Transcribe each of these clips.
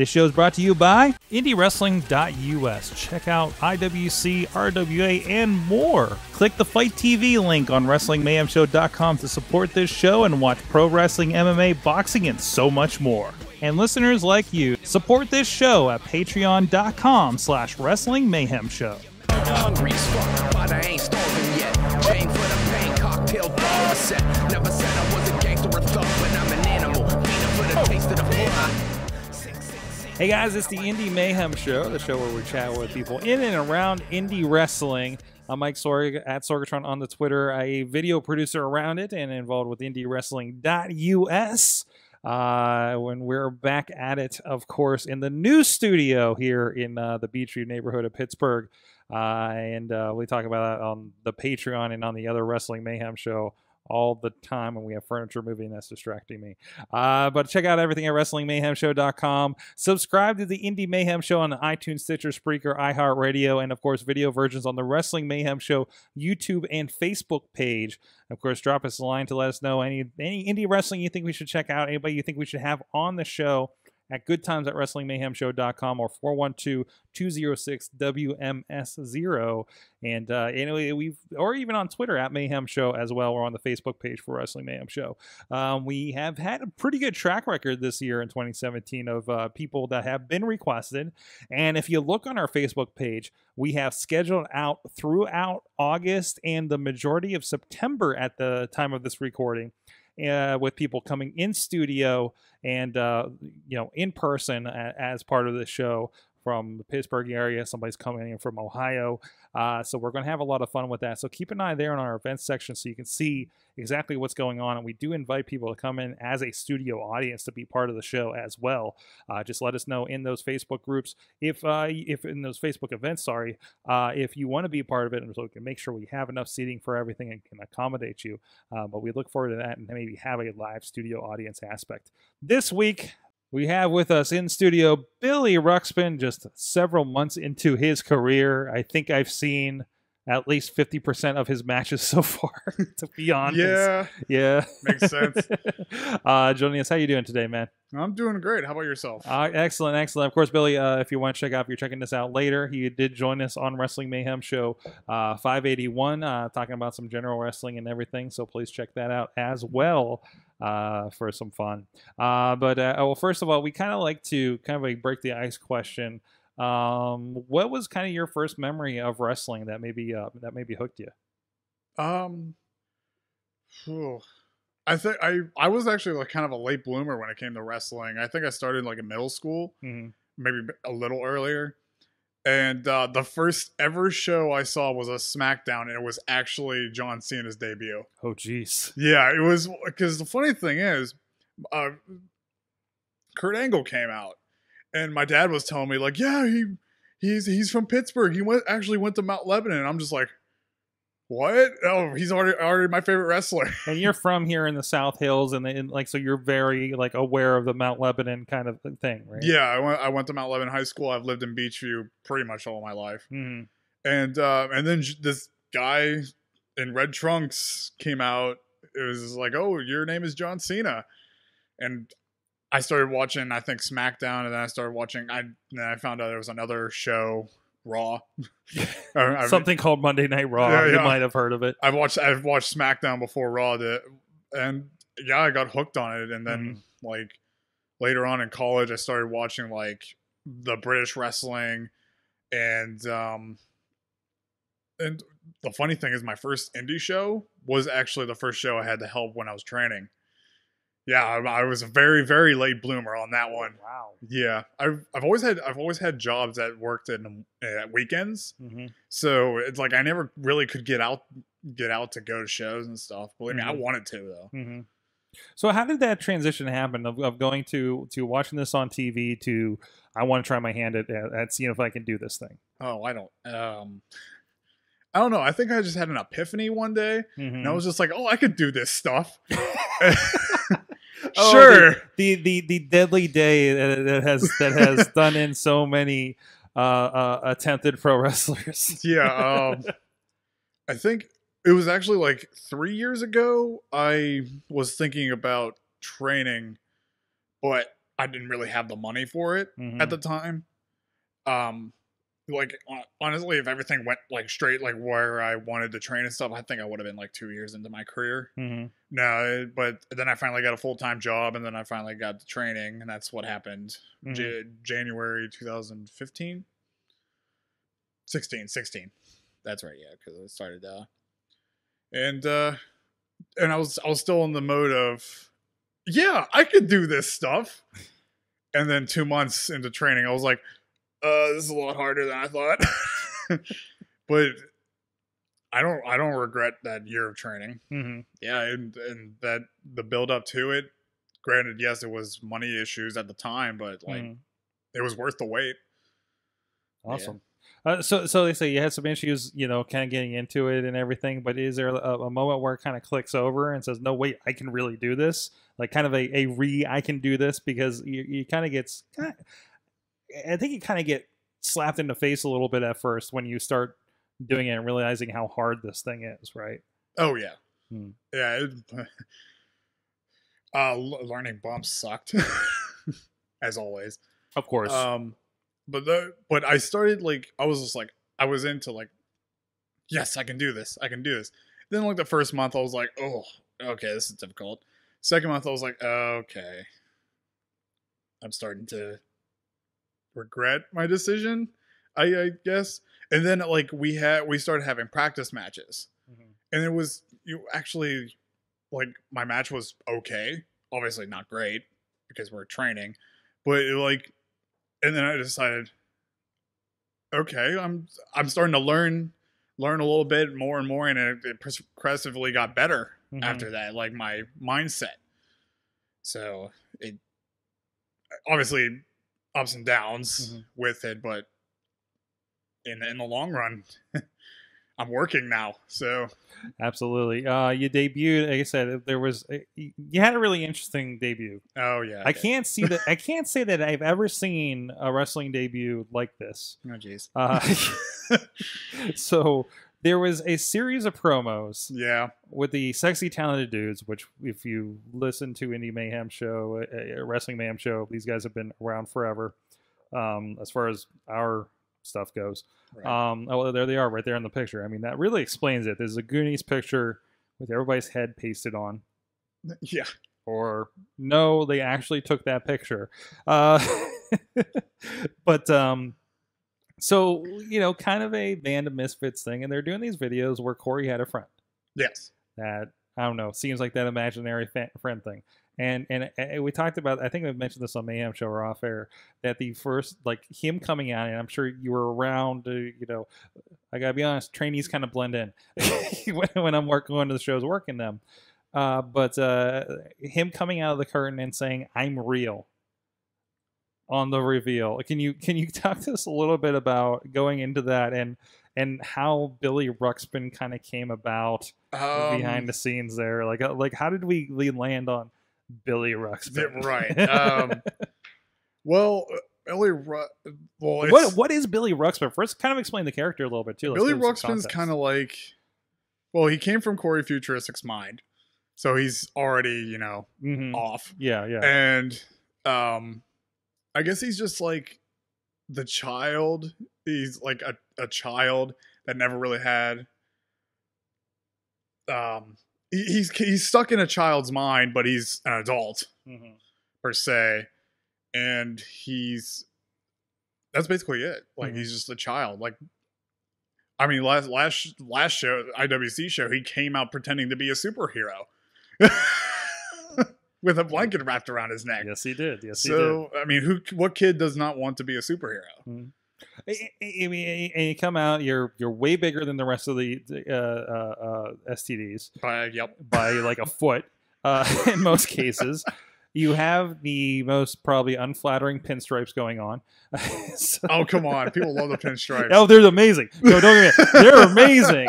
This show is brought to you by IndieWrestling.us. Check out IWC, RWA, and more. Click the FITE TV link on WrestlingMayhemShow.com to support this show and watch pro wrestling, MMA, boxing, and so much more. And listeners like you, support this show at patreon.com slash wrestling mayhem show. Hey guys, it's the Indie Mayhem Show, the show where we chat with people in and around indie wrestling. I'm Mike Sorg at Sorgatron on the Twitter, a video producer around it and involved with IndieWrestling.us. Uh, when we're back at it, of course, in the new studio here in uh, the Beechview neighborhood of Pittsburgh. Uh, and uh, we talk about that on the Patreon and on the other Wrestling Mayhem show all the time when we have furniture moving that's distracting me. Uh, but check out everything at WrestlingMayhemShow.com. Subscribe to the Indie Mayhem Show on iTunes, Stitcher, Spreaker, iHeartRadio, and of course, video versions on the Wrestling Mayhem Show YouTube and Facebook page. Of course, drop us a line to let us know any any indie wrestling you think we should check out, anybody you think we should have on the show at goodtimes at wrestlingmayhemshow.com or 412-206-WMS0. And uh, anyway, we've or even on Twitter at Mayhem Show as well. We're on the Facebook page for Wrestling Mayhem Show. Um, we have had a pretty good track record this year in 2017 of uh, people that have been requested. And if you look on our Facebook page, we have scheduled out throughout August and the majority of September at the time of this recording uh, with people coming in studio and uh, you know in person as part of the show from the Pittsburgh area. Somebody's coming in from Ohio, uh, so we're going to have a lot of fun with that. So keep an eye there on our events section so you can see exactly what's going on. And we do invite people to come in as a studio audience to be part of the show as well. Uh, just let us know in those Facebook groups if uh, if in those Facebook events, sorry, uh, if you want to be a part of it, and so we can make sure we have enough seating for everything and can accommodate you. Uh, but we look forward to that and maybe have a live studio audience aspect this week. We have with us in studio Billy Ruxpin, just several months into his career. I think I've seen at least 50% of his matches so far, to be honest. Yeah, Yeah. makes sense. uh, joining us, how you doing today, man? I'm doing great. How about yourself? Uh, excellent, excellent. Of course, Billy, uh, if you want to check out, if you're checking this out later, he did join us on Wrestling Mayhem Show uh, 581, uh, talking about some general wrestling and everything. So please check that out as well uh, for some fun. Uh, but uh, well, first of all, we kind of like to kind of like break the ice question. Um, what was kind of your first memory of wrestling that maybe uh, that maybe hooked you? Um, phew. I think I I was actually like kind of a late bloomer when it came to wrestling. I think I started like in middle school, Mhm. maybe a little earlier. And uh, the first ever show I saw was a SmackDown, and it was actually John Cena's debut. Oh, jeez. Yeah, it was because the funny thing is, uh, Kurt Angle came out, and my dad was telling me like, yeah, he he's he's from Pittsburgh. He went actually went to Mount Lebanon. And I'm just like, what? Oh, he's already already my favorite wrestler. and you're from here in the South Hills, and, and like so you're very like aware of the Mount Lebanon kind of thing, right? yeah, I went I went to Mount Lebanon High School. I've lived in Beechview pretty much all my life, Mhm. and uh, and then this guy in red trunks came out. It was like, oh, your name is John Cena, and I started watching. I think SmackDown, and then I started watching. I then I found out there was another show, Raw. Something called Monday Night Raw. Yeah, You yeah. might have heard of it. I've watched I've watched SmackDown before Raw did, and yeah, I got hooked on it. And then like later on in college, I started watching like the British wrestling, and um, and the funny thing is, my first indie show was actually the first show I had to help when I was training. Yeah, I, I was a very very late bloomer on that one. Wow. Yeah, I've I've always had I've always had jobs that worked in at weekends. hmm So it's like I never really could get out get out to go to shows and stuff. Believe me, I Mhm. wanted to though. hmm So how did that transition happen of, of going to to watching this on TV to I want to try my hand at, at, at seeing if I can do this thing? Oh, I don't um I don't know. I think I just had an epiphany one day Mhm. and I was just like, "Oh, I could do this stuff." Oh, sure. the the the deadly day that, has that has done in so many uh, uh, attempted pro wrestlers. yeah, um I think it was actually like 3 years ago I was thinking about training but I didn't really have the money for it Mhm. at the time. Um, like honestly, if everything went like straight, like where I wanted to train and stuff, I think I would have been like two years into my career. Mhm. No, but then I finally got a full time job, and then I finally got the training, and that's what happened. Mhm. J- January 2015, 16, 16. That's right, yeah, because I started. Uh, and uh, and I was I was still in the mode of, yeah, I could do this stuff. And then two months into training, I was like, uh, this is a lot harder than I thought. but I don't I don't regret that year of training Mhm. yeah and and that the build up to it granted yes it was money issues at the time but like Mhm. it was worth the wait Awesome. Uh, so, so they say you had some issues, you know, kind of getting into it and everything. But is there a, a moment where it kind of clicks over and says, "No, wait, I can really do this"? Like kind of a, a re, I can do this because you, you kind of gets, kinda, I think you kind of get slapped in the face a little bit at first when you start doing it and realizing how hard this thing is, right? oh yeah Hmm. yeah it, uh learning bumps sucked as always Of course. um but the but i started like i was just like i was into like yes i can do this i can do this then like the first month i was like oh okay this is difficult second month i was like okay i'm starting to regret my decision i i guess and then like we had we started having practice matches Mhm. and it was you actually like my match was okay obviously not great because we're training but it, like and then i decided okay i'm i'm starting to learn learn a little bit more and more and it, it progressively got better Mhm. after that like my mindset so it obviously ups and downs Mhm. with it but in in the long run i'm working now so Absolutely. Uh, you debuted, like I said, there was, you had a really interesting debut. oh yeah I okay. can't see that. I can't say that I've ever seen a wrestling debut like this. oh jeez Uh, so there was a series of promos yeah with the sexy talented dudes. Which, if you listen to Indie Mayhem show, uh, uh, Wrestling Mayhem show, these guys have been around forever. Um, as far as our stuff goes, right. um, oh, there they are, right there in the picture. I mean, that really explains it. There's a Goonies picture with everybody's head pasted on yeah or no, they actually took that picture. Uh, but um, so you know, kind of a band of misfits thing, and they're doing these videos where Corey had a friend. Yes. That I don't know seems like that imaginary fa- friend thing. And, and and we talked about I think we mentioned this on Mayhem Show or off air that the first like him coming out and I'm sure you were around uh, you know I gotta be honest trainees kind of blend in. When, when I'm working going to the shows working them. Uh, but uh, him coming out of the curtain and saying I'm real on the reveal can you can you talk to us a little bit about going into that and and how Billy Ruxpin kind of came about um, behind the scenes there. Like, uh, like how did we, land on Billy Ruxpin? Right. Um, well, uh, Billy, Ru- well, what what is Billy Ruxpin? First, kind of explain the character a little bit too. Let's Billy Ruxpin's kind of like, well, he came from Corey Futuristic's mind, so he's already you know Mhm. off, yeah, yeah, and um, I guess he's just like the child. He's like a, a child that never really had. Um, he, he's he's stuck in a child's mind, but he's an adult. Mhm. per se and he's that's basically it like Mhm. he's just a child like i mean last last last show iwc show he came out pretending to be a superhero with a blanket wrapped around his neck yes, he did. Yes, he did. so i mean who what kid does not want to be a superhero mean, and you come out, you're you're way bigger than the rest of the uh, uh, uh, STDs but yep by like a foot uh, in most cases. You have the most probably unflattering pinstripes going on. So- oh come on people love the pinstripes Oh, they're amazing. No, don't get me. They're amazing.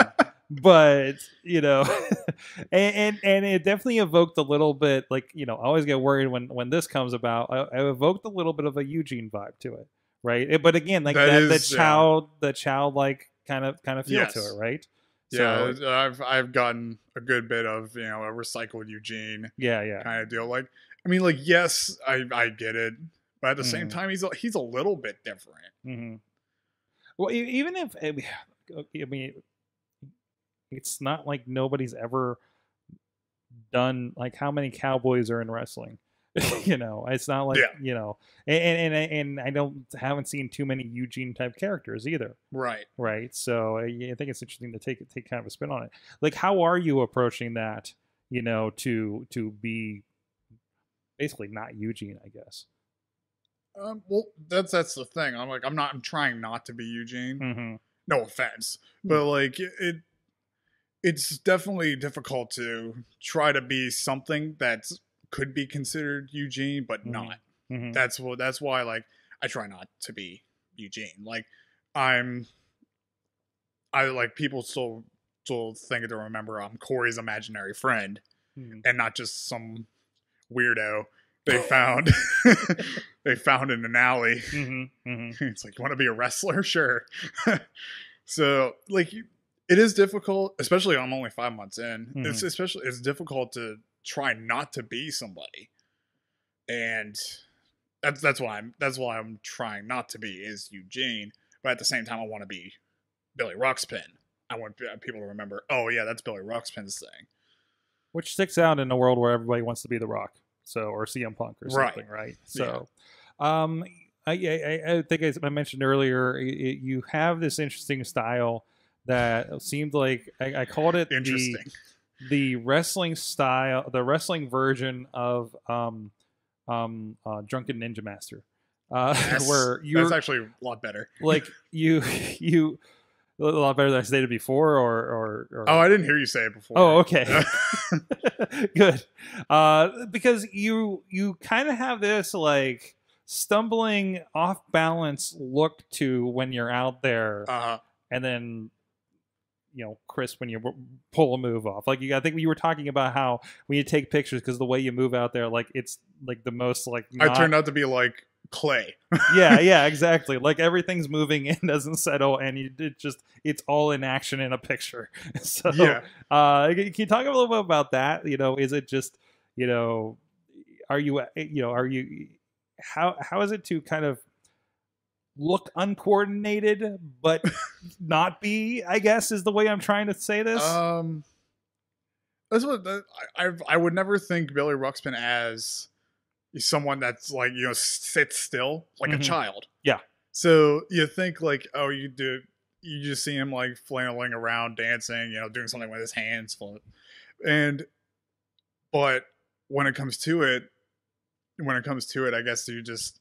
But you know, and, and and it definitely evoked a little bit like you know I always get worried when when this comes about. I, I evoked a little bit of a Eugene vibe to it, right? It- but again, like That that, the is, yeah. child, the childlike kind of kind of feel to it, right? yeah So, i've i've gotten a good bit of you know a recycled eugene yeah, yeah. kind of deal. Like I mean, like, yes, I I get it, but at the same Mhm. time, he's a, he's a little bit different. hmm Well, even if I mean, it's not like nobody's ever done like how many cowboys are in wrestling. you know, it's not like Yeah. you know, and, and and and I don't haven't seen too many Eugene type characters either. Right. right? So I, I think it's interesting to take take kind of a spin on it. Like, how are you approaching that? You know, to to be basically not Eugene, I guess. Um, well, that's that's the thing. I'm like, I'm not. I'm trying not to be Eugene. Mm-hmm. No offense, but like it, it's definitely difficult to try to be something that could be considered Eugene, but Mhm. not. Mm-hmm. That's what. That's why, like, I try not to be Eugene. Like, I'm. I like people still still think to remember I'm Corey's imaginary friend Mhm. and not just some weirdo they found they found in an alley. Mm-hmm. Mm-hmm. It's like you want to be a wrestler, sure. so like you- it is difficult, especially I'm only five months in. It's especially it's difficult to try not to be somebody, and that's that's why I'm that's why I'm trying not to be is Eugene, but at the same time I want to be Billy Ruxpin. I want people to remember. Oh yeah, that's Billy Ruxpin's thing. Which sticks out in a world where everybody wants to be The Rock, so or CM Punk or something, right? So, um, I, I I think as I mentioned earlier, i i you have this interesting style that seemed like I, I called it the Interesting. the wrestling style, the wrestling version of um, um, uh, Drunken Ninja Master, uh, Yes, where you're actually a lot better. like you you a lot better than I stated before, or or, or Oh, I didn't hear you say it before. Oh, okay. good uh because you you kind of have this like stumbling off balance look to when you're out there uh, and then you know crisp when you pull a move off like you i think you were talking about how when you take pictures because the way you move out there like it's like the most like I turned out to be like clay. yeah yeah exactly like everything's moving and doesn't settle and you it just it's all in action in a picture so yeah. uh, can can you talk a little bit about that? You know, is it just, you know, are you, you know, are you, how how is it to kind of look uncoordinated but not be? I guess is the way I'm trying to say this. Um, that's what that, I I've, I would never think Billy Ruxpin as someone that's like you know sits still like Mhm. a child. Yeah. So you think like oh you do you just see him like flailing around dancing you know doing something with his hands and but when it comes to it when it comes to it I guess you just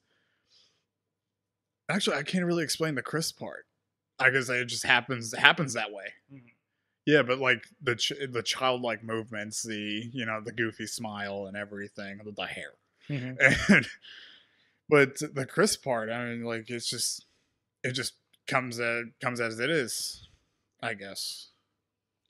actually I can't really explain the Chris part. I guess it just happens happens that way. Mhm. Yeah, but like the ch- the childlike movements, the you know the goofy smile and everything, the, the hair, Mhm. and but the Chris part, I mean, like it's just it just comes uh, comes as it is, I guess.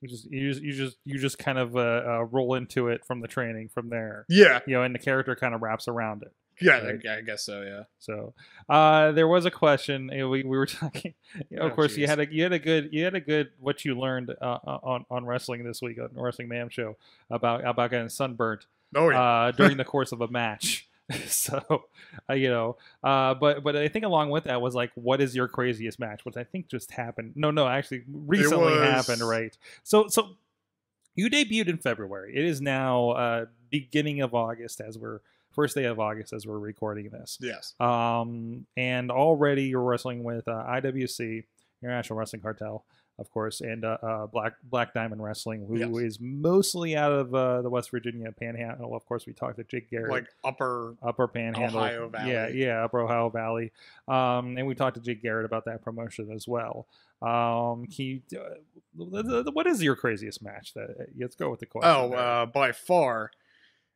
You just you just you just you just kind of uh, uh, roll into it from the training from there. Yeah, You know, and the character kind of wraps around it. Yeah, Right. I, I guess so. Yeah. So uh, there was a question. you know, we, we were talking. you know, of Oh, course, you had a you had a good you had a good what you learned uh, on on wrestling this week on Wrestling Mayhem show about about getting sunburnt Oh yeah. uh, during the course of a match. so uh, you know, uh, but but I think along with that was like, what is your craziest match? Which I think just happened. No, no, actually recently happened. Right. So so you debuted in February. It is now uh, beginning of August as we're first day of August as we're recording this. yes. Um, and already you're wrestling with uh, IWC, International Wrestling Cartel, of course, and uh, uh, Black Black Diamond Wrestling, who is Yes. mostly out of uh, the West Virginia Panhandle. Of course, we talked to Jake Garrett, Like upper. Upper Panhandle, Ohio Valley. yeah, yeah, Upper Ohio Valley, um, and we talked to Jake Garrett about that promotion as well. Um, can you, uh, what is your craziest match? That let's go with the question. Oh, uh, by far,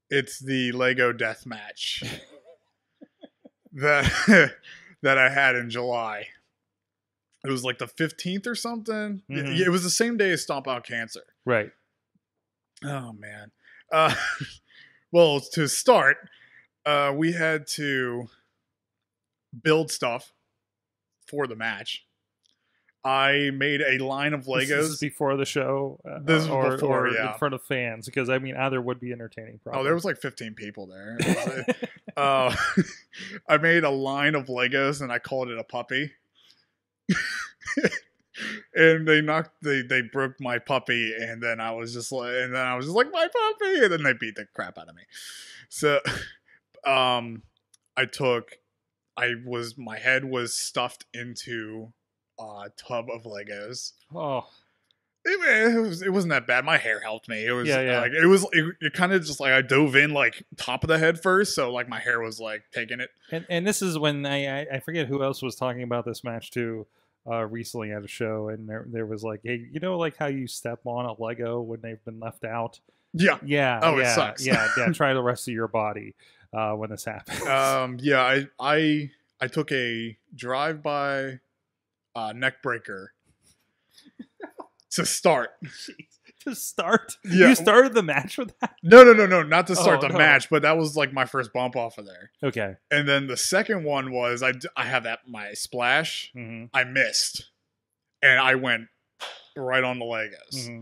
it's the Lego Death Match that that I had in July. It was like the fifteenth or something. Y- Mhm. It was the same day as Stomp Out Cancer. right. Oh man. Uh, well, to start, uh, we had to build stuff for the match. I made a line of This is Legos. before the show. uh, This is or, before, or yeah. in front of fans because I mean either would be entertaining. Probably. Oh, there was like 15 people there. uh, I made a line of Legos and I called it a puppy. and they knocked they they broke my puppy and then I was just like and then I was just like my puppy and then they beat the crap out of me. So um I took I was my head was stuffed into a tub of Legos. oh, It, it was it wasn't that bad. My hair helped me. It was Yeah, yeah. like it was it, it kind of just like I dove in like top of the head first, so like my hair was like taking it. and and this is when I, I I forget who else was talking about this match too. Uh, recently at a show, and there there was like, hey, you know, like how you step on a Lego when they've been left out. Yeah. Yeah. Oh, it sucks. yeah, yeah. Try the rest of your body uh, when this happens. Um yeah, I I I took a drive by uh neck breaker to start. to start, Yeah. you started the match with that. No, no, no, no, not to start Oh, the no. match, but that was like my first bump off of there. Okay. And then the second one was I, I have that my splash. hmm I missed. And I went right on the Legos. hmm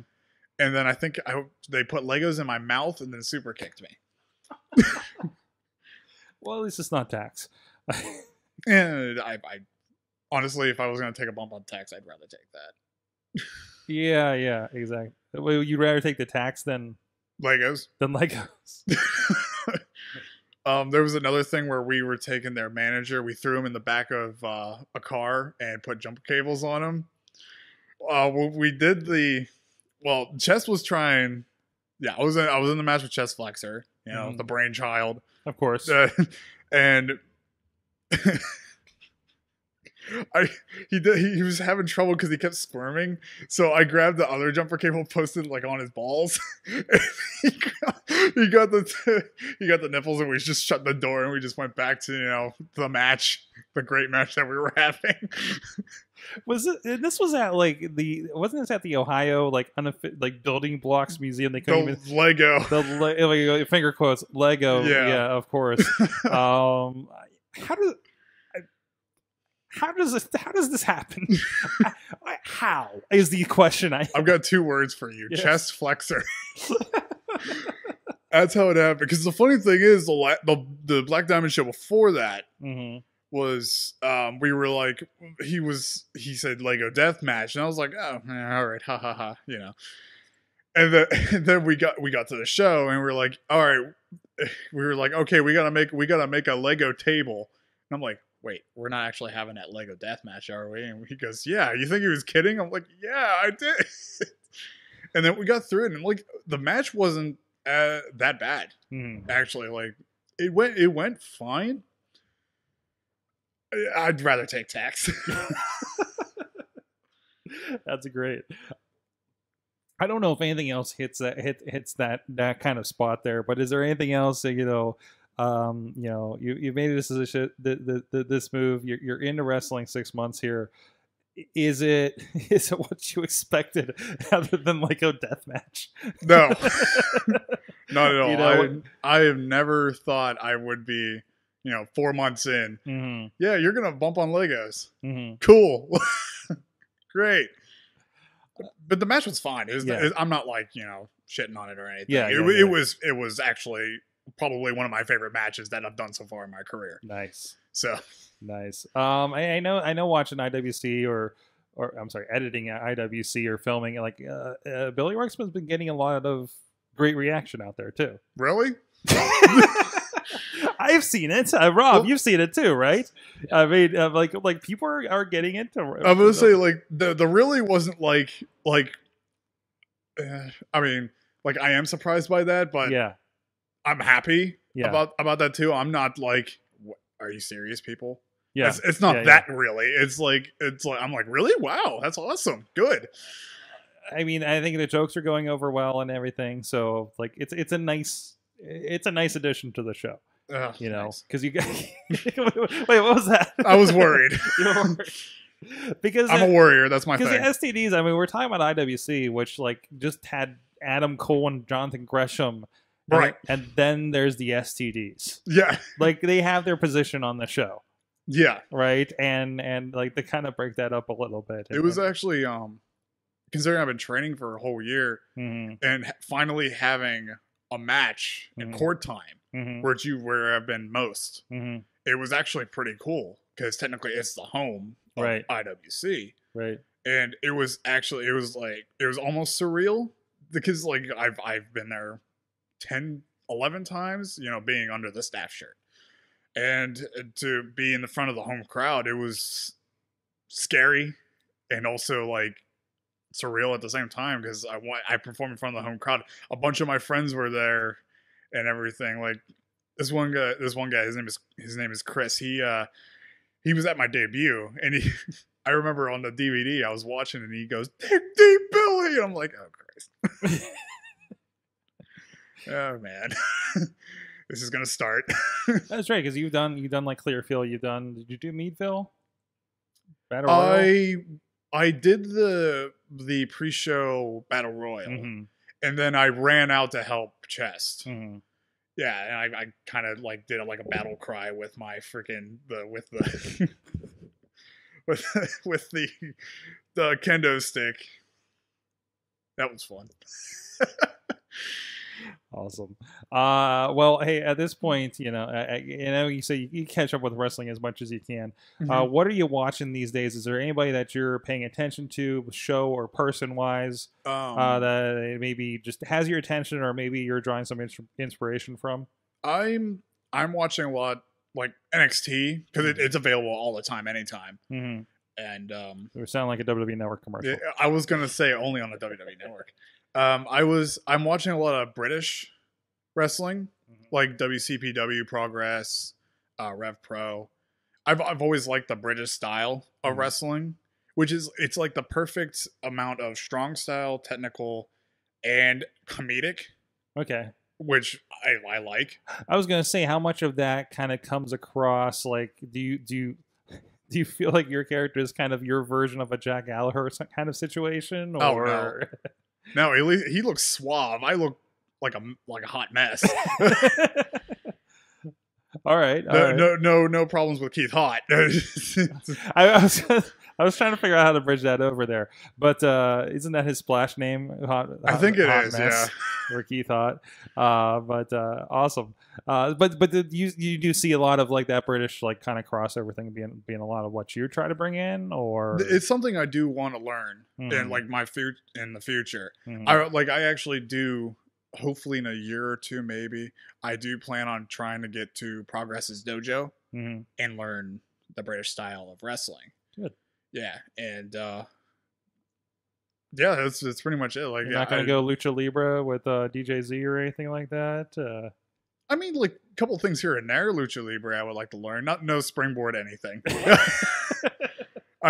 and then I think I, they put Legos in my mouth and then super kicked me. Well, at least it's not tacks. And I, I honestly, if I was going to take a bump on tacks, I'd rather take that. yeah, yeah, exactly. Well, you'd rather take the tacks than Legos. than Legos. um, there was another thing where we were taking their manager, we threw him in the back of uh, a car and put jumper cables on him. Uh, we did the well. Chest was trying. Yeah, I was in, I was in the match with Chest Flexor, you know, Mhm. the brainchild. Of course. Uh, and I he did he, he was having trouble because he kept squirming. So I grabbed the other jumper cable, posted like on his balls. he, got, he got the he got the nipples, and we just shut the door and we just went back to you know the match, the great match that we were having. Was it? This was at like the wasn't this at the Ohio like unoffi- like building blocks museum? They couldn't even Lego. the le- like, finger quotes Lego. Yeah. Yeah, of course. um, how does how does this how does this happen? how is the question I I've got two words for you: Yes. chest flexor. That's how it happened. Because the funny thing is, the, la- the the Black Diamond show before that hmm was um we were like he was he said Lego death match and I was like oh all right ha ha ha you know and then and then we got we got to the show and we are like all right we were like okay we gotta make we gotta make a Lego table and I'm like wait we're not actually having that Lego death match are we and he goes yeah you think he was kidding I'm like yeah I did and then we got through it and like the match wasn't uh, that bad Mhm. actually like it went it went fine i'd rather take tacks That's great. I don't know if anything else hits that hit, hits that that kind of spot there, but is there anything else that you know? Um, you know, you you made this decision, the, the, the, this move. You're, you're into wrestling six months here. Is it is it what you expected, other than like a death match? no not at all You know- I, I have never thought i would be you know four months in hmm yeah you're gonna bump on legos hmm cool great but the match was fine it was, Yeah. i'm not like you know shitting on it or anything Yeah, it, yeah, wa- yeah. it was it was actually probably one of my favorite matches that i've done so far in my career Nice. so Nice. Um, I, I know. I know. Watching IWC or, or I'm sorry, editing at IWC or filming, like uh, uh, Billy Ruxpin's been getting a lot of great reaction out there too. really I've seen it. Uh, Rob, Well- you've seen it too, right? I mean, uh, like like people are, are getting into. I'm gonna say like the the really wasn't like like. Uh, I mean, like I am surprised by that, but yeah, I'm happy yeah, about about that too. I'm not like, "What- are you serious, people? yeah. It's, it's not Yeah, that really. It's like it's like I'm like really wow, that's awesome, good. I mean, I think the jokes are going over well and everything. So like, it's it's a nice it's a nice addition to the show, you know, nice. because you got. wait, what was that? I was worried. You were worried. because I'm a warrior. That's my because the STDs. I mean, we're talking about IWC, which like just had Adam Cole and Jonathan Gresham, Right. And then there's the STDs. Yeah, Like they have their position on the show. Yeah, right? And and like they kind of break that up a little bit. it was actually um considering I've been training for a whole year hmm and finally having a match in Mhm. court time hmm where you where I've been most. hmm It was actually pretty cool because technically it's the home of Right. IWC. right. and it was actually it was like it was almost surreal because like I've I've been there 10 11 times, you know, being under the staff shirt. And to be in the front of the home crowd, it was scary and also like surreal at the same time because I wa- I performed in front of the home crowd. A bunch of my friends were there and everything. Like this one guy, this one guy, his name is his name is Chris. He uh he was at my debut and he I remember on the DVD I was watching and he goes, Deep Billy. And I'm like, oh Christ. oh man. this is gonna start. That's right because you've done you've done like Clearfield. You've done. Did you do Meadville? Battle Royal. I I did the the pre-show battle royal Mhm, and then I ran out to help chest. mhm. Yeah, and I, I kind of like did like a battle cry with my freaking the with the with with the the kendo stick. That was fun. Awesome. Uh, well, hey, at this point, you know, I, I- you know, you say you, you catch up with wrestling as much as you can. Mm-hmm. Uh, what are you watching these days? Is there anybody that you're paying attention to, show or person wise, um, uh, that maybe just has your attention, or maybe you're drawing some ins- inspiration from? I'm I'm watching a lot like NXT because it, it's available all the time, anytime. Mm-hmm. And um, It would sound like a WWE Network commercial. I was gonna say only on the WWE Network. Um, I was I'm watching a lot of British wrestling, Mhm. like WCPW Progress, uh, Rev Pro. I've I've always liked the British style of Mhm. wrestling, which is it's like the perfect amount of strong style, technical, and comedic, Okay. which I, I like. I was gonna say how much of that kind of comes across. Like, do you do you do you feel like your character is kind of your version of a Jack Gallagher kind of situation, Oh, or No, least he looks suave. I look like a like a hot mess. all right, all no, right. no, no, no problems with Keith Hot. I, I was I was trying to figure out how to bridge that over there, but uh, isn't that his splash name? Hot, I think it is. Mess, Yeah. or Keith Hot. Uh, but uh, awesome. Uh, but but the, you you do see a lot of like that British like kind of crossover thing being being a lot of what you try to bring in, or It's something I do want to learn Mhm. in like my future in the future. Mhm. I like I actually do hopefully in a year or two maybe I do plan on trying to get to Progress's dojo Mhm. and learn the British style of wrestling. Good. Yeah, and uh yeah, that's that's pretty much it. Like You're not gonna I, go lucha libre with uh, DJ Z or anything like that. Uh, I mean like a couple things here and there lucha libre I would like to learn. Not no springboard anything.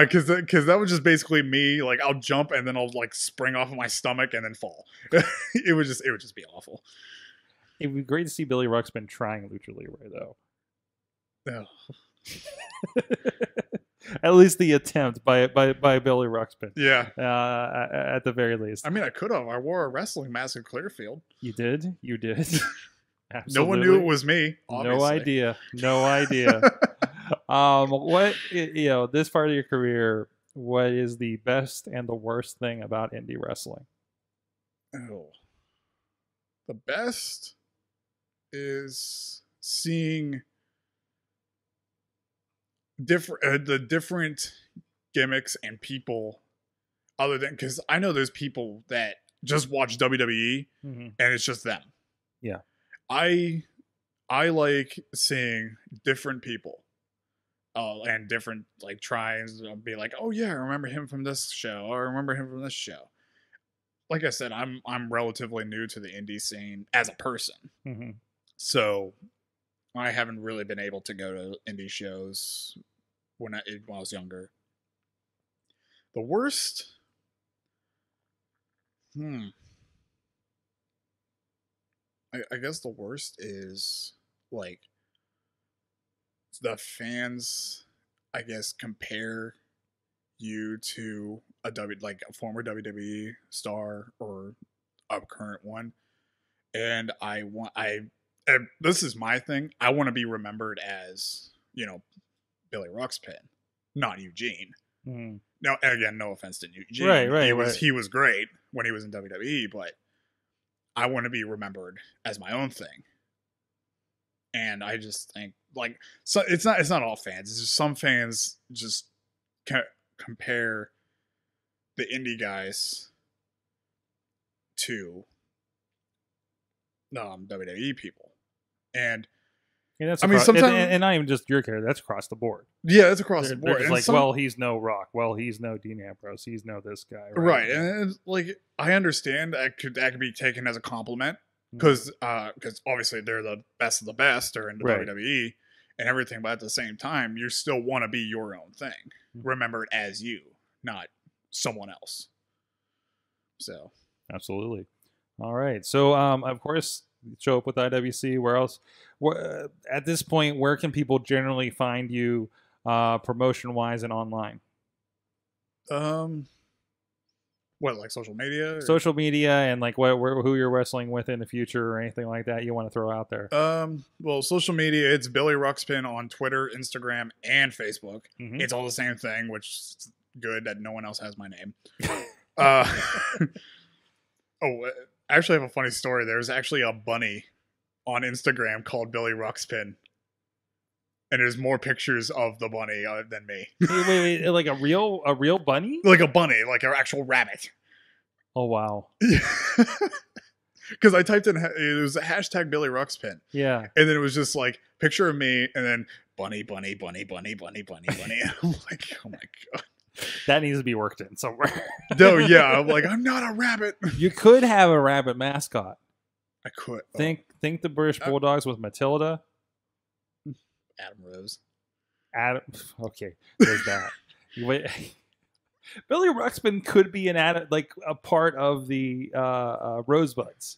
because because that was just basically me. Like I'll jump and then I'll like spring off of my stomach and then fall. it would just it would just be awful. it would be great to see Billy Ruxpin trying lucha libre though. Ugh. At least the attempt by by by Billy Ruxpin, Yeah, uh, at- at the very least. I mean I could have. I wore a wrestling mask in Clearfield. You did, you did. No one knew it was me. No idea, no idea. Um, what you know, this part of your career, what is the best and the worst thing about indie wrestling? Oh. The best is seeing different uh, the different gimmicks and people other than because I know there's people that just watch WWE Mm-hmm. and it's just them. Yeah. I I like seeing different people. Uh, and different like tries to be like, oh yeah, I remember him from this show, or I remember him from this show. Like I said, I'm I'm relatively new to the indie scene as a person, Mm-hmm. so I haven't really been able to go to indie shows when I when I was younger. The worst, hmm. I, I guess the worst is like the fans. I guess compare you to a W like a former WWE star or a current one, and I want I and this is my thing. I want to be remembered as you know Billy Ruxpin, not Eugene. Mm. No, again, no offense to Eugene. Right, right, He was right. he was great when he was in WWE, but I want to be remembered as my own thing. And I just think like so it's not it's not all fans. It's just some fans just ca- compare the indie guys to um, WWE people. And And that's I mean, across- and- and, and not even just your character. That's across the board. yeah, it's across They're, the board. And like, some- well, he's no Rock. Well, he's no Dean Ambrose. He's no this guy. right and like i understand that could that could be taken as a compliment Mm. because because obviously they're the best of the best or in the Right. wwe and everything but at the same time you still want to be your own thing Mhm. remembered as you not someone else so Absolutely. All right. So, um, of course, show up with IWC. Where else? Where, at this point, where can people generally find you, uh, promotion wise and online? um what like social media or- Social media and like what, where, who you're wrestling with in the future or anything like that you want to throw out there. um well social media it's billy ruxpin on twitter instagram and facebook. Mhm. it's all the same thing which is good that no one else has my name. Uh oh i actually have a funny story. There's actually a bunny on instagram called billy ruxpin and there's more pictures of the bunny uh, than me wait, wait, wait, like a real, a real bunny? like a bunny like an actual rabbit Oh wow. because i typed in it was a hashtag billy ruxpin Yeah. and then it was just like picture of me and then bunny bunny bunny bunny bunny bunny bunny i'm like oh my god That needs to be worked in somewhere. no yeah i'm like i'm not a rabbit you could have a rabbit mascot. i could oh, Think, think the British Uh, Bulldogs with Matilda. Adam rose Adam. Okay, there's that. Wait, Billy Ruxpin could be an ad, like a part of the uh, uh, Rosebuds.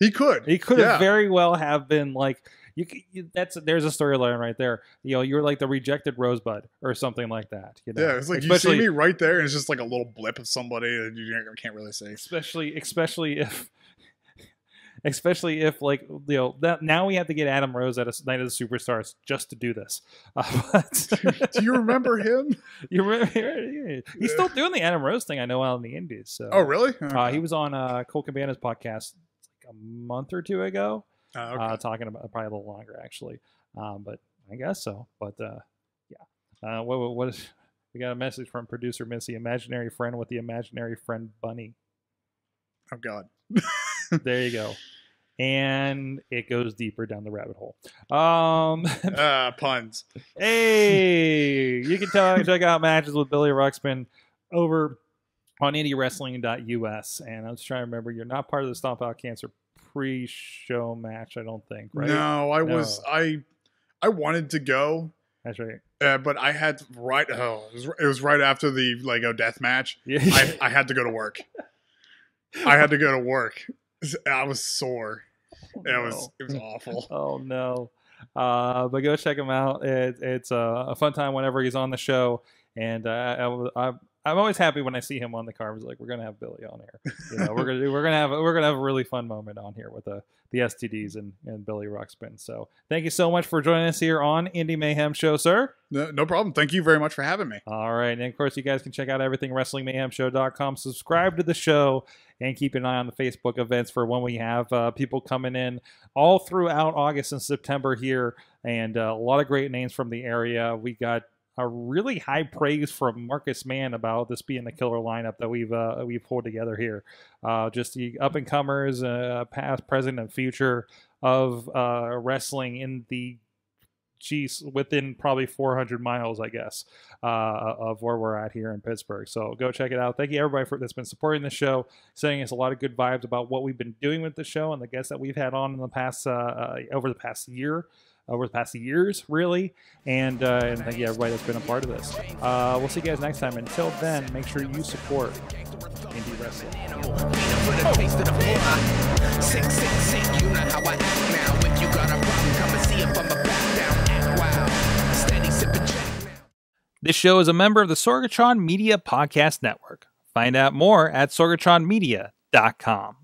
he could He could Yeah. have very well have been like you. c- you that's there's a storyline right there. You know, you're like the rejected Rosebud or something like that. You know, Yeah, it's like especially you see me right there, and it's just like a little blip of somebody that you can't really see. especially especially if. Especially if, like, you know, that now we have to get Adam Rose at a Night of the Superstars just to do this. Uh, but- Do you remember him? You remember? He's still doing the Adam Rose thing. I know out in the Indies. So. Oh, really? Uh, he was on uh, Colt Cabana's podcast like a month or two ago, Oh, okay. uh, talking about probably a little longer actually. Um, but I guess so. But uh, yeah, uh, what, what what is? We got a message from producer Missy, imaginary friend with the imaginary friend bunny. oh God. There you go. And it goes deeper down the rabbit hole. Um, Uh, puns. Hey, you can tell, check out matches with Billy Ruxpin over on indiewrestling.us. And I was trying to remember, you're not part of the Stomp Out Cancer pre-show match, I don't think, right? No, I was I I wanted to go, That's right. uh, but I had to right. Oh, it was, it was right after the Lego death match. Yeah. I, I had to go to work. I had to go to work. I was sore. It was it was awful. Oh no. Uh, but go check him out. It, it's a, a fun time whenever he's on the show, and uh, I, I, I'm always happy when I see him on the car. I was like, we're gonna have Billy on here. You know, we're gonna do, we're gonna have we're gonna have a really fun moment on here with the the STDs and and Billy Ruxpin. So thank you so much for joining us here on Indie Mayhem Show, sir. No, no problem. Thank you very much for having me. All right. And of course, you guys can check out everything WrestlingMayhemShow.com. Subscribe to the show and keep an eye on the Facebook events for when we have uh, people coming in all throughout August and September here. And uh, a lot of great names from the area. We got a really high praise from Marcus Mann about this being the killer lineup that we've uh, we've pulled together here. Uh, just the up and comers, uh, past, present, and future of uh, wrestling in the geez, within probably 400 miles, I guess, uh, of where we're at here in Pittsburgh. So go check it out. Thank you everybody for that's been supporting the show, sending us a lot of good vibes about what we've been doing with the show and the guests that we've had on in the past uh, uh, over the past year. Over the past years, really, and uh, and thank you everybody that's been a part of this. Uh, we'll see you guys next time. Until then, make sure you support indie wrestling. This show is a member of the Sorgatron Media Podcast Network. Find out more at sorgatronmedia.com.